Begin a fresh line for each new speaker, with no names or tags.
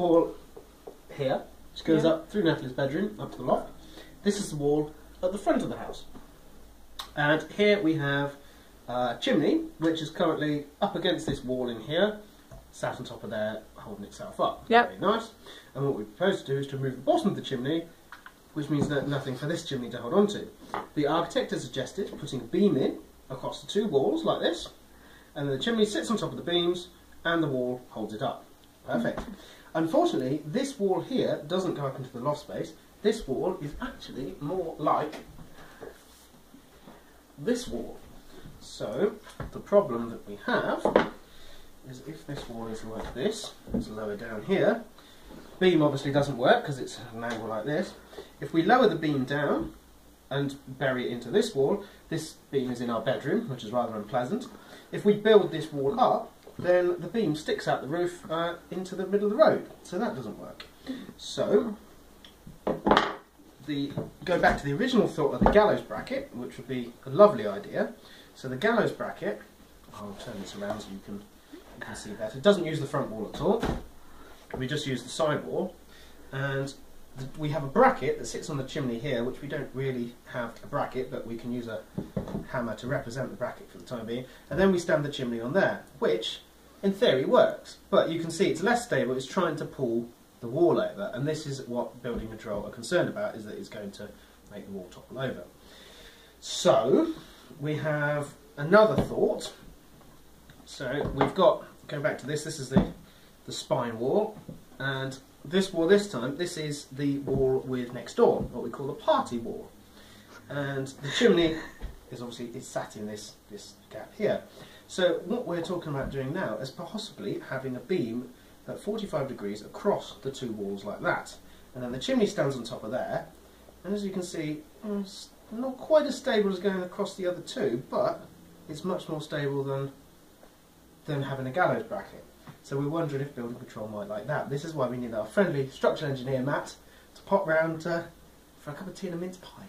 wall here, which goes
Yeah.
up through Natalie's bedroom, up to the loft. This is the wall at the front of the house. And here we have a chimney, which is currently up against this wall in here, sat on top of there, holding itself up.
Yep.
Very nice. And what we propose to do is to remove the bottom of the chimney, which means that nothing for this chimney to hold on to. The architect has suggested putting a beam in across the two walls like this, and then the chimney sits on top of the beams, and the wall holds it up. Perfect. Unfortunately, this wall here doesn't go up into the loft space. This wall is actually more like this wall. So, the problem that we have is if this wall is like this, it's lower down here, beam obviously doesn't work because it's an angle like this. If we lower the beam down and bury it into this wall, this beam is in our bedroom, which is rather unpleasant. If we build this wall up, then the beam sticks out the roof uh, into the middle of the road, so that doesn't work. So, the go back to the original thought of the gallows bracket, which would be a lovely idea. So the gallows bracket, I'll turn this around so you can you can see better. It doesn't use the front wall at all. We just use the side wall, and we have a bracket that sits on the chimney here, which we don't really have a bracket, but we can use a hammer to represent the bracket for the time being. And then we stand the chimney on there, which in theory works, but you can see it's less stable. It's trying to pull the wall over, and this is what building control are concerned about: is that it's going to make the wall topple over. So we have another thought. So we've got going back to this. This is the the spine wall, and this wall this time. This is the wall with next door, what we call the party wall, and the chimney is obviously it's sat in this this gap here. So what we're talking about doing now is possibly having a beam at 45 degrees across the two walls like that, and then the chimney stands on top of there. And as you can see, mm, it's not quite as stable as going across the other two, but it's much more stable than than having a gallows bracket. So we're wondering if building control might like that. This is why we need our friendly structural engineer Matt to pop round uh, for a cup of tea and a mince pie.